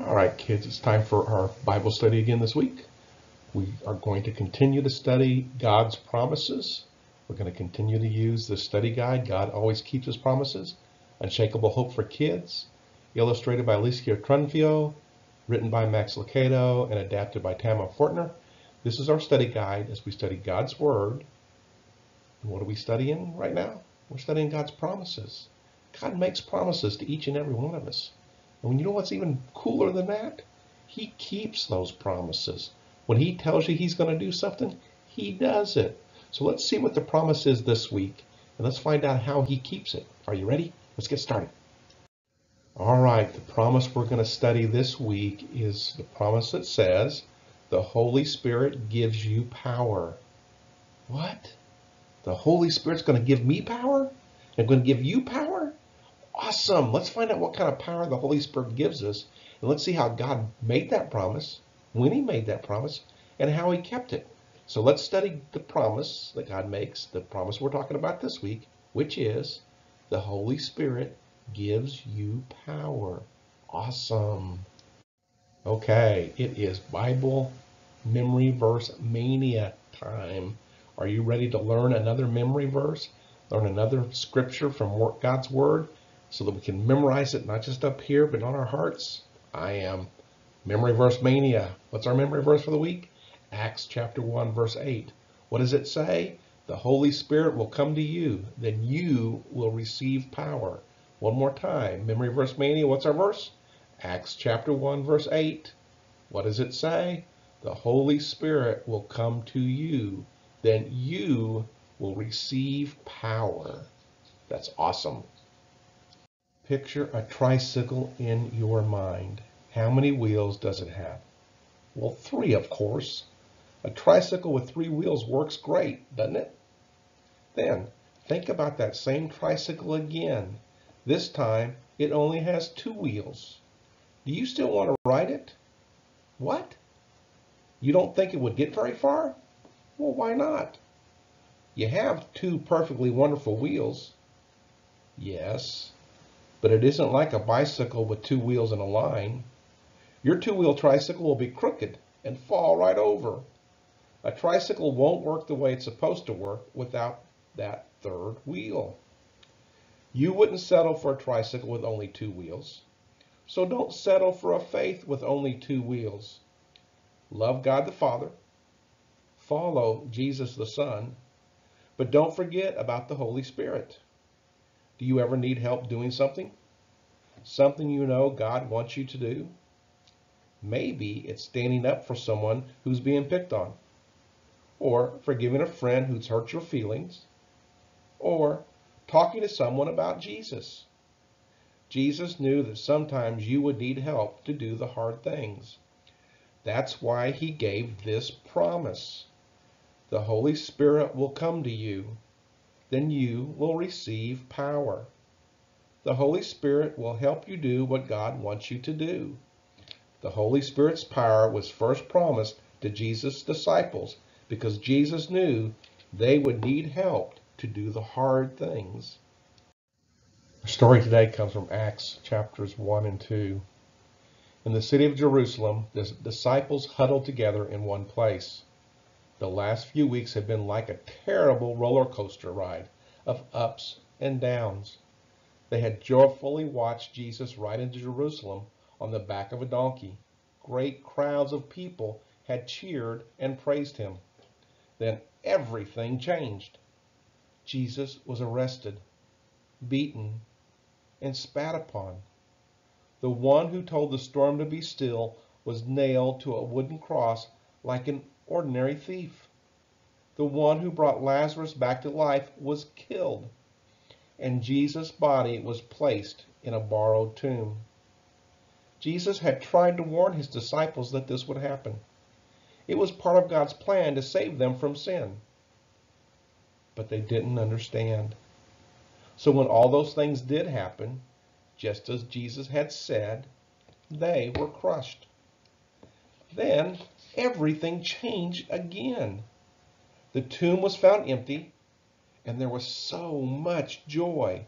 All right, kids, it's time for our Bible study again this week. We are going to continue to study God's promises. We're going to continue to use the study guide, God Always Keeps His Promises, Unshakable Hope for Kids, illustrated by Alicia Trunfio, written by Max Lucado, and adapted by Tama Fortner. This is our study guide as we study God's Word. And what are we studying right now? We're studying God's promises. God makes promises to each and every one of us. And you know what's even cooler than that? He keeps those promises. When he tells you he's going to do something, he does it. So let's see what the promise is this week, and let's find out how he keeps it. Are you ready? Let's get started. All right, the promise we're going to study this week is the promise that says, the Holy Spirit gives you power. What? The Holy Spirit's going to give me power? And going to give you power? Awesome. Let's find out what kind of power the Holy Spirit gives us. And let's see how God made that promise, when he made that promise, and how he kept it. So let's study the promise that God makes, the promise we're talking about this week, which is the Holy Spirit gives you power. Awesome. Okay, it is Bible memory verse mania time. Are you ready to learn another memory verse? Learn another scripture from God's Word? So that we can memorize it, not just up here, but on our hearts. I am. Memory verse mania. What's our memory verse for the week? Acts chapter 1, verse 8. What does it say? The Holy Spirit will come to you, then you will receive power. One more time. Memory verse mania. What's our verse? Acts chapter 1, verse 8. What does it say? The Holy Spirit will come to you, then you will receive power. That's awesome. Picture a tricycle in your mind. How many wheels does it have? Well, three, of course. A tricycle with three wheels works great, doesn't it? Then, think about that same tricycle again. This time, it only has two wheels. Do you still want to ride it? What? You don't think it would get very far? Well, why not? You have two perfectly wonderful wheels. Yes, but it isn't like a bicycle with two wheels and a line. Your two-wheel tricycle will be crooked and fall right over. A tricycle won't work the way it's supposed to work without that third wheel. You wouldn't settle for a tricycle with only two wheels. So don't settle for a faith with only two wheels. Love God the Father. Follow Jesus the Son. But don't forget about the Holy Spirit. Do you ever need help doing something? Something you know God wants you to do? Maybe it's standing up for someone who's being picked on, or forgiving a friend who's hurt your feelings, or talking to someone about Jesus. Jesus knew that sometimes you would need help to do the hard things. That's why he gave this promise. The Holy Spirit will come to you then you will receive power. The Holy Spirit will help you do what God wants you to do. The Holy Spirit's power was first promised to Jesus' disciples because Jesus knew they would need help to do the hard things. Our story today comes from Acts chapters 1 and 2. In the city of Jerusalem, the disciples huddled together in one place. The last few weeks had been like a terrible roller coaster ride of ups and downs. They had joyfully watched Jesus ride into Jerusalem on the back of a donkey. Great crowds of people had cheered and praised him. Then everything changed. Jesus was arrested, beaten, and spat upon. The one who told the storm to be still was nailed to a wooden cross like an ordinary thief. The one who brought Lazarus back to life was killed, and Jesus' body was placed in a borrowed tomb. Jesus had tried to warn his disciples that this would happen. It was part of God's plan to save them from sin. But they didn't understand. So when all those things did happen, just as Jesus had said, they were crushed. Then everything changed again. The tomb was found empty, and there was so much joy.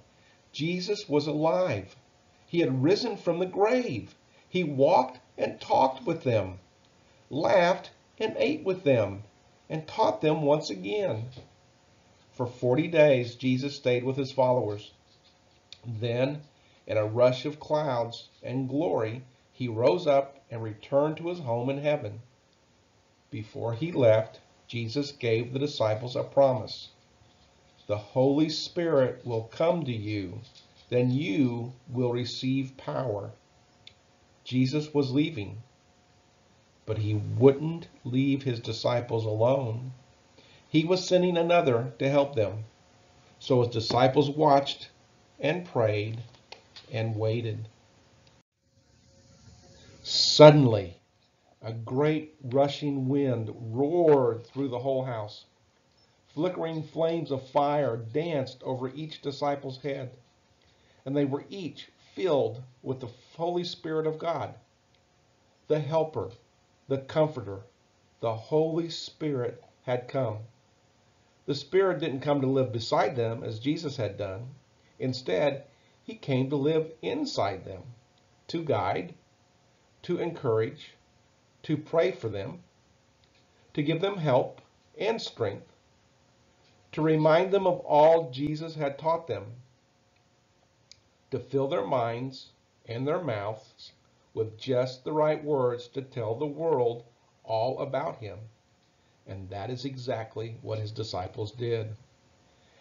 Jesus was alive. He had risen from the grave. He walked and talked with them, laughed and ate with them, and taught them once again. For 40 days, Jesus stayed with his followers. Then, in a rush of clouds and glory, he rose up and returned to his home in heaven. Before he left, Jesus gave the disciples a promise. The Holy Spirit will come to you, then you will receive power. Jesus was leaving, but he wouldn't leave his disciples alone. He was sending another to help them. So his disciples watched and prayed and waited. Suddenly, a great rushing wind roared through the whole house. Flickering flames of fire danced over each disciple's head, and they were each filled with the Holy Spirit of God. The Helper, the Comforter, the Holy Spirit had come. The Spirit didn't come to live beside them as Jesus had done. Instead, he came to live inside them, to guide, to encourage, to pray for them, to give them help and strength, to remind them of all Jesus had taught them, to fill their minds and their mouths with just the right words to tell the world all about him. And that is exactly what his disciples did.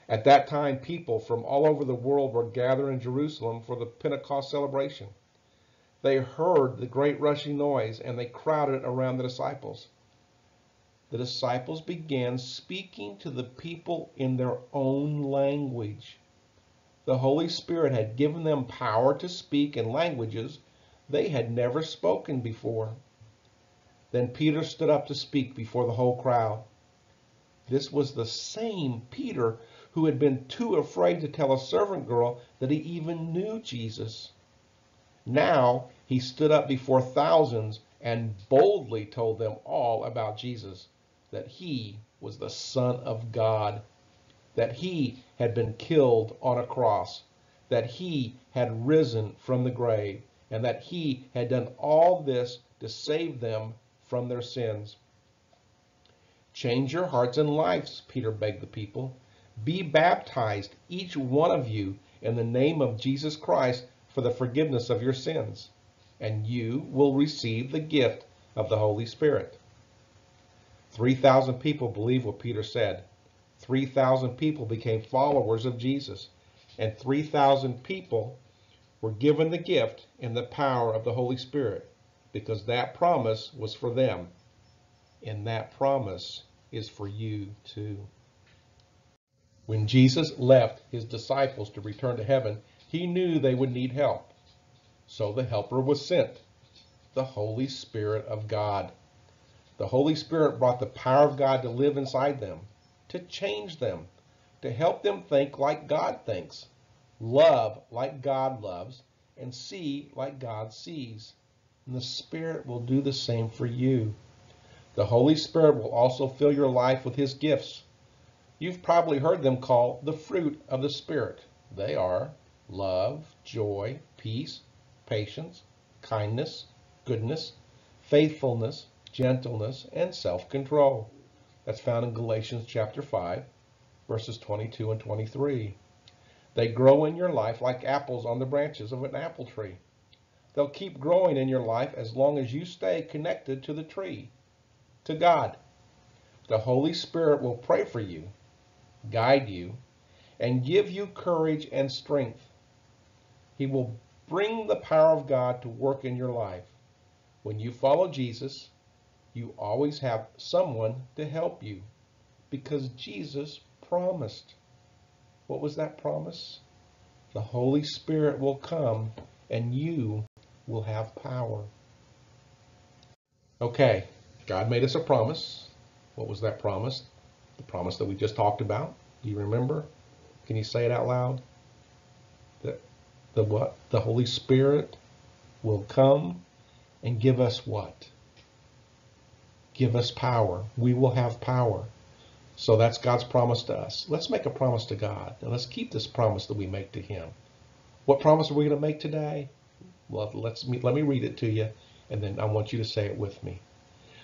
At that time, people from all over the world were gathered in Jerusalem for the Pentecost celebration. They heard the great rushing noise and they crowded around the disciples. The disciples began speaking to the people in their own language. The Holy Spirit had given them power to speak in languages they had never spoken before. Then Peter stood up to speak before the whole crowd. This was the same Peter who had been too afraid to tell a servant girl that he even knew Jesus. Now he stood up before thousands and boldly told them all about Jesus, that he was the Son of God, that he had been killed on a cross, that he had risen from the grave, and that he had done all this to save them from their sins. Change your hearts and lives, Peter begged the people. Be baptized, each one of you, in the name of Jesus Christ for the forgiveness of your sins, and you will receive the gift of the Holy Spirit. 3,000 people believed what Peter said. 3,000 people became followers of Jesus, and 3,000 people were given the gift and the power of the Holy Spirit because that promise was for them, and that promise is for you too. When Jesus left his disciples to return to heaven, he knew they would need help. So the Helper was sent, the Holy Spirit of God. The Holy Spirit brought the power of God to live inside them, to change them, to help them think like God thinks, love like God loves, and see like God sees. And the Spirit will do the same for you. The Holy Spirit will also fill your life with His gifts You've probably heard them called the fruit of the Spirit. They are love, joy, peace, patience, kindness, goodness, faithfulness, gentleness, and self-control. That's found in Galatians chapter 5, verses 22 and 23. They grow in your life like apples on the branches of an apple tree. They'll keep growing in your life as long as you stay connected to the tree, to God. The Holy Spirit will pray for you guide you, and give you courage and strength. He will bring the power of God to work in your life. When you follow Jesus, you always have someone to help you because Jesus promised. What was that promise? The Holy Spirit will come and you will have power. Okay, God made us a promise. What was that promise? The promise that we just talked about. Do you remember? Can you say it out loud? The, what? The Holy Spirit will come and give us what? Give us power. We will have power. So that's God's promise to us. Let's make a promise to God. And let's keep this promise that we make to Him. What promise are we going to make today? Well, let's me, let me read it to you, and then I want you to say it with me.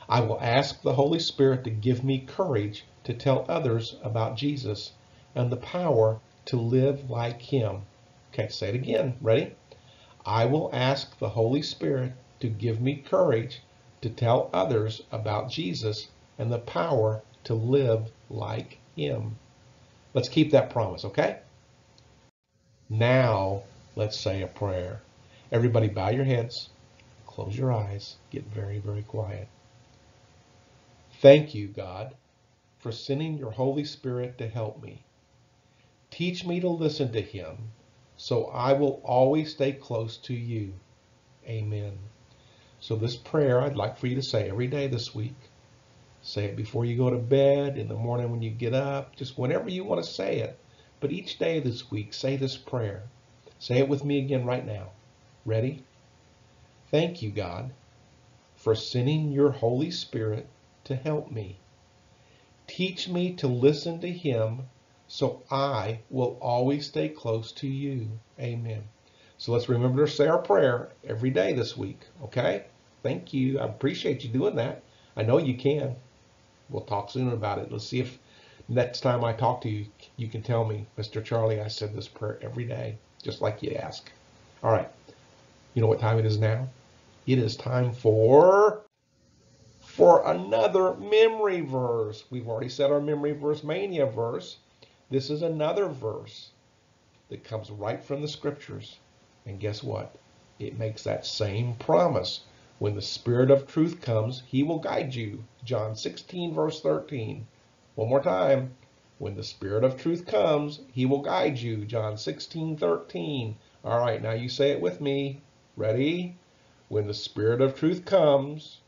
I will ask the Holy Spirit to give me courage to tell others about Jesus and the power to live like him. Okay, say it again. Ready? I will ask the Holy Spirit to give me courage to tell others about Jesus and the power to live like him. Let's keep that promise, okay? Now, let's say a prayer. Everybody bow your heads, close your eyes, get very, very quiet. Thank you, God, for sending your Holy Spirit to help me. Teach me to listen to him so I will always stay close to you. Amen. So this prayer I'd like for you to say every day this week. Say it before you go to bed, in the morning when you get up, just whenever you want to say it. But each day this week, say this prayer. Say it with me again right now. Ready? Thank you, God, for sending your Holy Spirit to help me. Teach me to listen to him so I will always stay close to you. Amen. So let's remember to say our prayer every day this week, okay? Thank you. I appreciate you doing that. I know you can. We'll talk soon about it. Let's see if next time I talk to you, you can tell me, Mr. Charlie, I said this prayer every day, just like you ask. All right. You know what time it is now? It is time for for another memory verse. We've already said our memory verse mania verse. This is another verse that comes right from the scriptures. And guess what? It makes that same promise. When the Spirit of truth comes, he will guide you. John 16, verse 13. One more time. When the Spirit of truth comes, he will guide you. John 16, 13. All right, now you say it with me. Ready? When the Spirit of truth comes,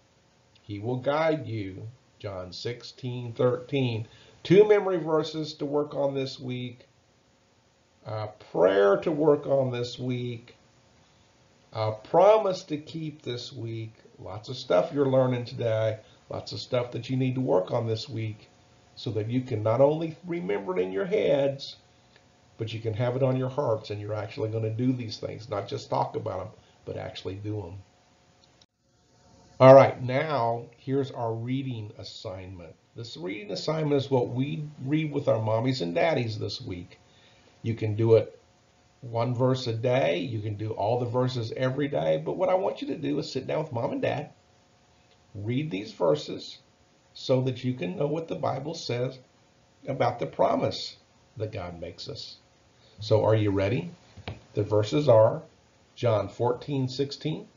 he will guide you. John 16, 13. Two memory verses to work on this week. A prayer to work on this week a promise to keep this week. Lots of stuff you're learning today. Lots of stuff that you need to work on this week so that you can not only remember it in your heads, but you can have it on your hearts and you're actually going to do these things, not just talk about them, but actually do them. All right, now here's our reading assignment. This reading assignment is what we read with our mommies and daddies this week. You can do it one verse a day. You can do all the verses every day. But what I want you to do is sit down with mom and dad, read these verses so that you can know what the Bible says about the promise that God makes us. So are you ready? The verses are John 14, 16,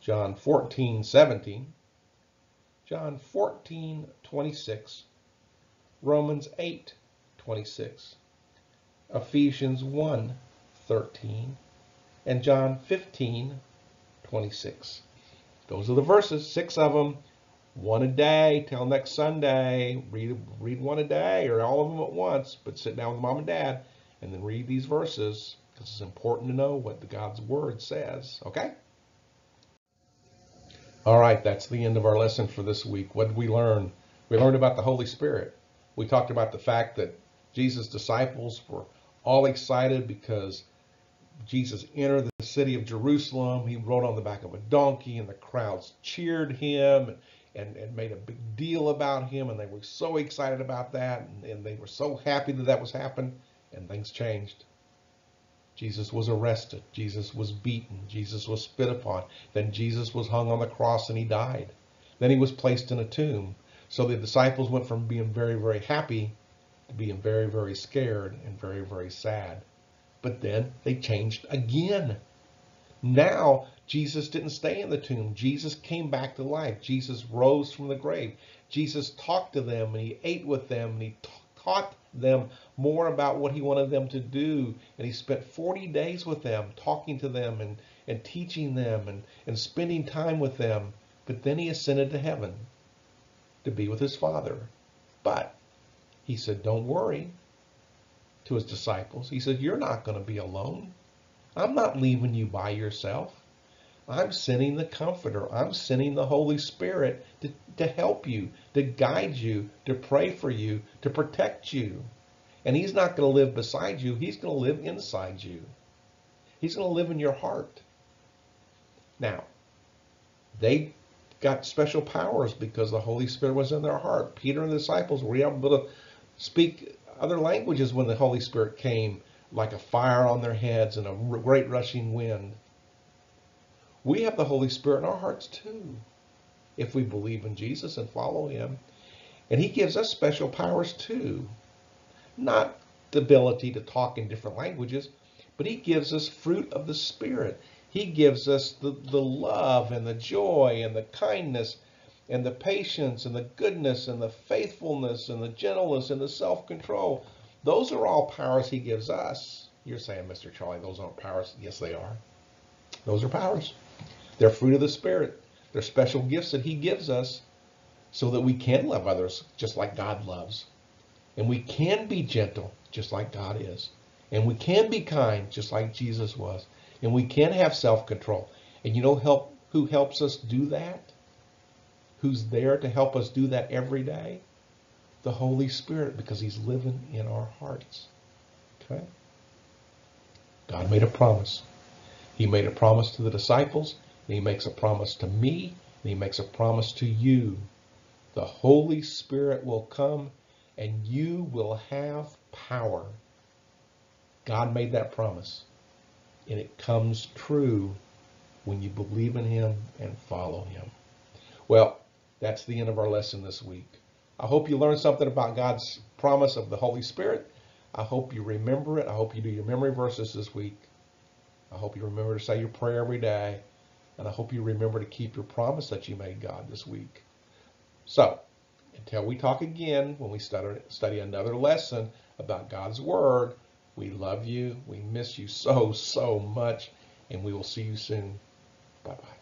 John 14, 17, John 14, 26, Romans 8, 26, Ephesians 1, 13, and John 15, 26. Those are the verses, six of them, one a day till next Sunday. Read, read one a day or all of them at once, but sit down with mom and dad and then read these verses because it's important to know what the God's Word says, okay? All right, that's the end of our lesson for this week. What did we learn? We learned about the Holy Spirit. We talked about the fact that Jesus' disciples were all excited because Jesus entered the city of Jerusalem. He rode on the back of a donkey, and the crowds cheered him and, and made a big deal about him. And they were so excited about that, and, and they were so happy that that was happening. And things changed. Jesus was arrested. Jesus was beaten. Jesus was spit upon. Then Jesus was hung on the cross and he died. Then he was placed in a tomb. So the disciples went from being very, very happy to being very, very scared and very, very sad. But then they changed again. Now, Jesus didn't stay in the tomb. Jesus came back to life. Jesus rose from the grave. Jesus talked to them and he ate with them and he taught them more about what he wanted them to do. And he spent 40 days with them, talking to them and, and teaching them and, and spending time with them. But then he ascended to heaven to be with his Father. But he said, Don't worry to his disciples. He said, You're not going to be alone. I'm not leaving you by yourself. I'm sending the Comforter. I'm sending the Holy Spirit to, to help you, to guide you, to pray for you, to protect you. And He's not going to live beside you. He's going to live inside you. He's going to live in your heart. Now, they got special powers because the Holy Spirit was in their heart. Peter and the disciples were able to speak other languages when the Holy Spirit came, like a fire on their heads and a great rushing wind. We have the Holy Spirit in our hearts too, if we believe in Jesus and follow Him. And He gives us special powers too. Not the ability to talk in different languages, but He gives us fruit of the Spirit. He gives us the, the love and the joy and the kindness and the patience and the goodness and the faithfulness and the gentleness and the self control. Those are all powers He gives us. You're saying, Mr. Charlie, those aren't powers. Yes, they are. Those are powers. They're fruit of the Spirit. They're special gifts that He gives us so that we can love others just like God loves. And we can be gentle just like God is. And we can be kind just like Jesus was. And we can have self-control. And you know help who helps us do that? Who's there to help us do that every day? The Holy Spirit, because He's living in our hearts. Okay? God made a promise. He made a promise to the disciples, and He makes a promise to me, and He makes a promise to you. The Holy Spirit will come, and you will have power. God made that promise and it comes true when you believe in him and follow him. Well, that's the end of our lesson this week. I hope you learned something about God's promise of the Holy Spirit. I hope you remember it. I hope you do your memory verses this week. I hope you remember to say your prayer every day. And I hope you remember to keep your promise that you made God this week. So, until we talk again when we study, another lesson about God's Word, we love you. We miss you so, so much. And we will see you soon. Bye bye.